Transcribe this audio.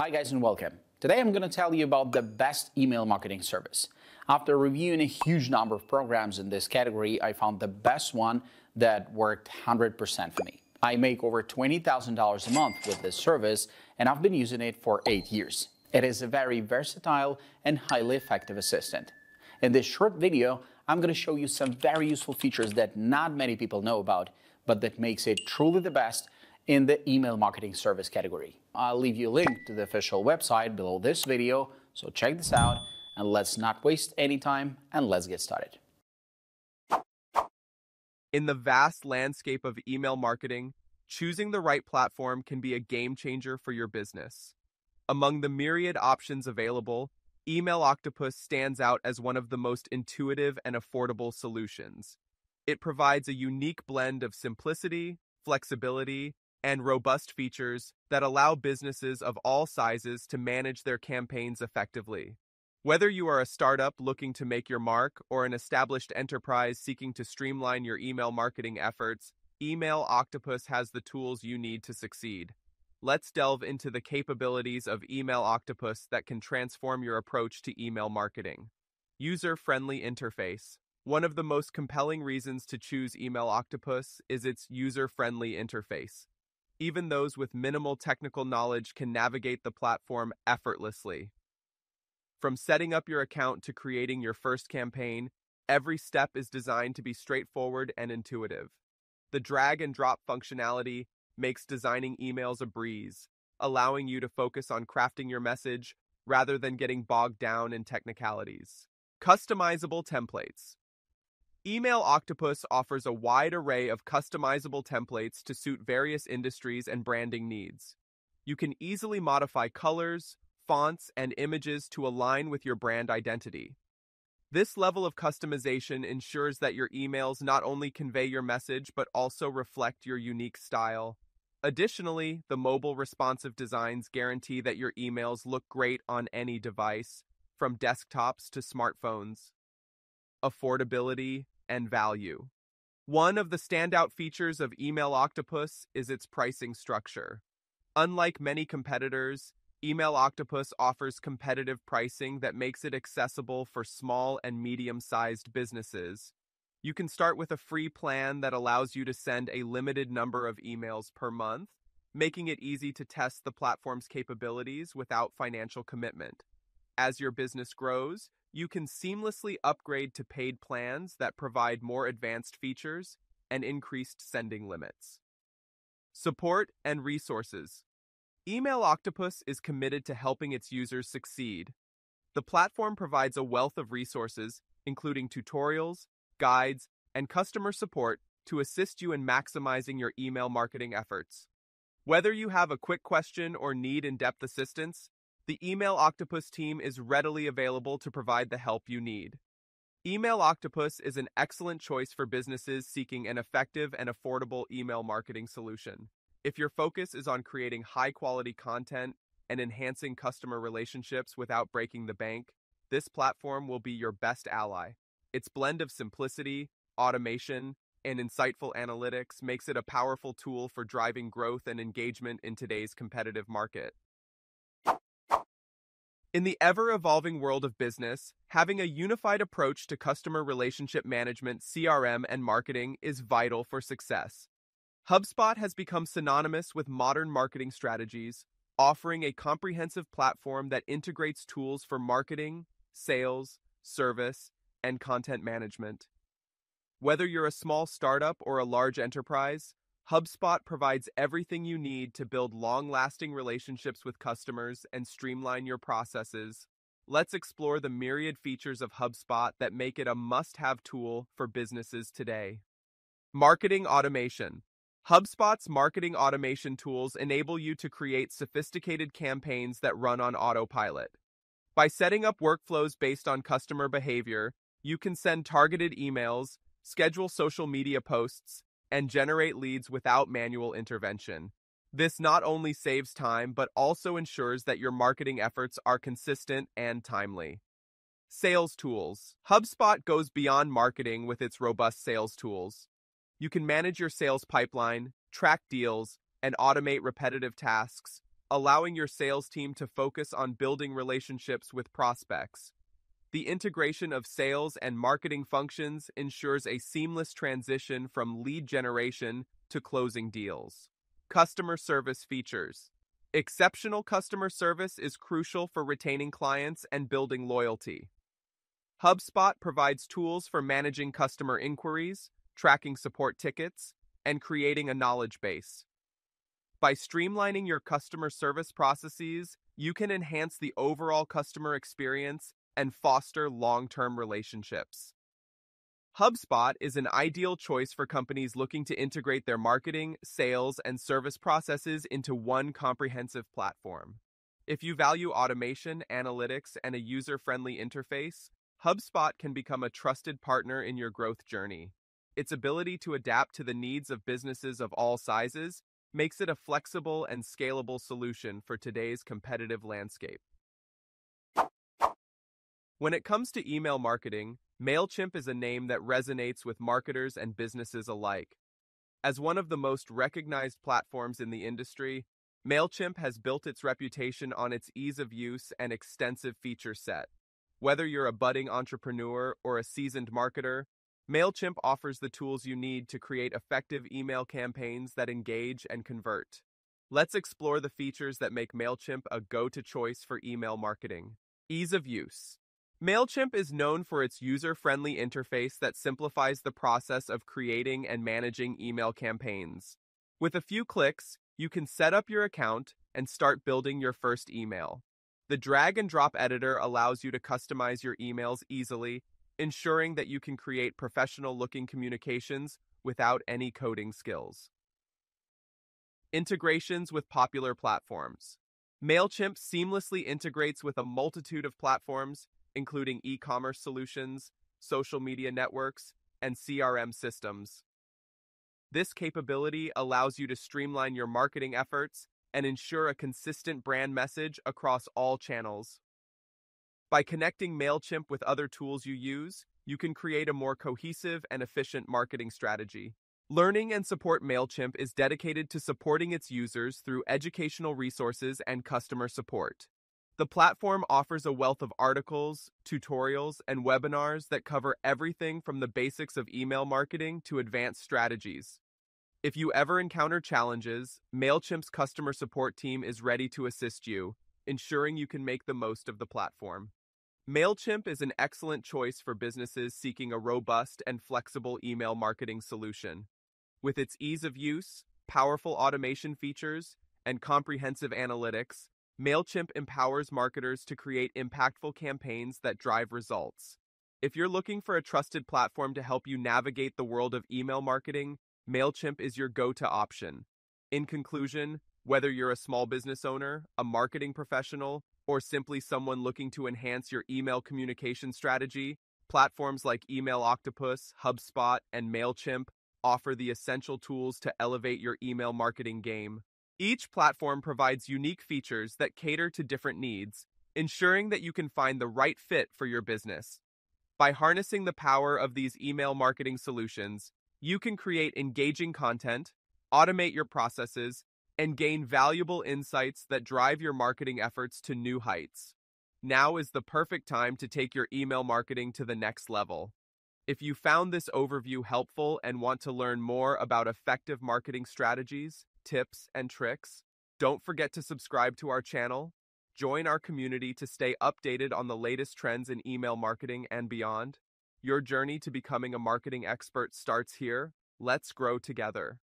Hi guys and welcome. Today I'm going to tell you about the best email marketing service. After reviewing a huge number of programs in this category, I found the best one that worked 100% for me. I make over $20,000 a month with this service and I've been using it for 8 years. It is a very versatile and highly effective assistant. In this short video, I'm going to show you some very useful features that not many people know about, but that makes it truly the best in the email marketing service category. I'll leave you a link to the official website below this video, so check this out and let's not waste any time and let's get started. In the vast landscape of email marketing, choosing the right platform can be a game changer for your business. Among the myriad options available, Email Octopus stands out as one of the most intuitive and affordable solutions. It provides a unique blend of simplicity, flexibility, and robust features that allow businesses of all sizes to manage their campaigns effectively. Whether you are a startup looking to make your mark or an established enterprise seeking to streamline your email marketing efforts, Email Octopus has the tools you need to succeed. Let's delve into the capabilities of Email Octopus that can transform your approach to email marketing. User-friendly interface. One of the most compelling reasons to choose Email Octopus is its user-friendly interface. Even those with minimal technical knowledge can navigate the platform effortlessly. From setting up your account to creating your first campaign, every step is designed to be straightforward and intuitive. The drag and drop functionality makes designing emails a breeze, allowing you to focus on crafting your message rather than getting bogged down in technicalities. Customizable templates. Email Octopus offers a wide array of customizable templates to suit various industries and branding needs. You can easily modify colors, fonts, and images to align with your brand identity. This level of customization ensures that your emails not only convey your message but also reflect your unique style. Additionally, the mobile responsive designs guarantee that your emails look great on any device, from desktops to smartphones. Affordability and value. One of the standout features of Email Octopus is its pricing structure. Unlike many competitors, Email Octopus offers competitive pricing that makes it accessible for small and medium-sized businesses. You can start with a free plan that allows you to send a limited number of emails per month, making it easy to test the platform's capabilities without financial commitment. As your business grows, you can seamlessly upgrade to paid plans that provide more advanced features and increased sending limits. Support and resources. Email Octopus is committed to helping its users succeed. The platform provides a wealth of resources, including tutorials, guides, and customer support to assist you in maximizing your email marketing efforts. Whether you have a quick question or need in-depth assistance, the Email Octopus team is readily available to provide the help you need. Email Octopus is an excellent choice for businesses seeking an effective and affordable email marketing solution. If your focus is on creating high quality content and enhancing customer relationships without breaking the bank, this platform will be your best ally. Its blend of simplicity, automation, and insightful analytics makes it a powerful tool for driving growth and engagement in today's competitive market. In the ever evolving world of business, having a unified approach to customer relationship management, CRM, and marketing is vital for success. HubSpot has become synonymous with modern marketing strategies, offering a comprehensive platform that integrates tools for marketing, sales, service, and content management. Whether you're a small startup or a large enterprise, HubSpot provides everything you need to build long lasting relationships with customers and streamline your processes. Let's explore the myriad features of HubSpot that make it a must have tool for businesses today. Marketing Automation HubSpot's marketing automation tools enable you to create sophisticated campaigns that run on autopilot. By setting up workflows based on customer behavior, you can send targeted emails, schedule social media posts, and generate leads without manual intervention. This not only saves time, but also ensures that your marketing efforts are consistent and timely. Sales Tools HubSpot goes beyond marketing with its robust sales tools. You can manage your sales pipeline, track deals, and automate repetitive tasks, allowing your sales team to focus on building relationships with prospects. The integration of sales and marketing functions ensures a seamless transition from lead generation to closing deals. Customer service features. Exceptional customer service is crucial for retaining clients and building loyalty. HubSpot provides tools for managing customer inquiries, tracking support tickets, and creating a knowledge base. By streamlining your customer service processes, you can enhance the overall customer experience and foster long term relationships. HubSpot is an ideal choice for companies looking to integrate their marketing, sales, and service processes into one comprehensive platform. If you value automation, analytics, and a user friendly interface, HubSpot can become a trusted partner in your growth journey. Its ability to adapt to the needs of businesses of all sizes makes it a flexible and scalable solution for today's competitive landscape. When it comes to email marketing, MailChimp is a name that resonates with marketers and businesses alike. As one of the most recognized platforms in the industry, MailChimp has built its reputation on its ease of use and extensive feature set. Whether you're a budding entrepreneur or a seasoned marketer, MailChimp offers the tools you need to create effective email campaigns that engage and convert. Let's explore the features that make MailChimp a go to choice for email marketing. Ease of use. MailChimp is known for its user friendly interface that simplifies the process of creating and managing email campaigns. With a few clicks, you can set up your account and start building your first email. The drag and drop editor allows you to customize your emails easily, ensuring that you can create professional looking communications without any coding skills. Integrations with popular platforms. MailChimp seamlessly integrates with a multitude of platforms, including e commerce solutions, social media networks, and CRM systems. This capability allows you to streamline your marketing efforts and ensure a consistent brand message across all channels. By connecting MailChimp with other tools you use, you can create a more cohesive and efficient marketing strategy. Learning and Support MailChimp is dedicated to supporting its users through educational resources and customer support. The platform offers a wealth of articles, tutorials, and webinars that cover everything from the basics of email marketing to advanced strategies. If you ever encounter challenges, MailChimp's customer support team is ready to assist you, ensuring you can make the most of the platform. MailChimp is an excellent choice for businesses seeking a robust and flexible email marketing solution. With its ease of use, powerful automation features, and comprehensive analytics, MailChimp empowers marketers to create impactful campaigns that drive results. If you're looking for a trusted platform to help you navigate the world of email marketing, MailChimp is your go to option. In conclusion, whether you're a small business owner, a marketing professional, or simply someone looking to enhance your email communication strategy, platforms like Email Octopus, HubSpot, and MailChimp offer the essential tools to elevate your email marketing game. Each platform provides unique features that cater to different needs, ensuring that you can find the right fit for your business. By harnessing the power of these email marketing solutions, you can create engaging content, automate your processes, and gain valuable insights that drive your marketing efforts to new heights. Now is the perfect time to take your email marketing to the next level. If you found this overview helpful and want to learn more about effective marketing strategies, tips, and tricks, don't forget to subscribe to our channel, join our community to stay updated on the latest trends in email marketing and beyond. Your journey to becoming a marketing expert starts here. Let's grow together.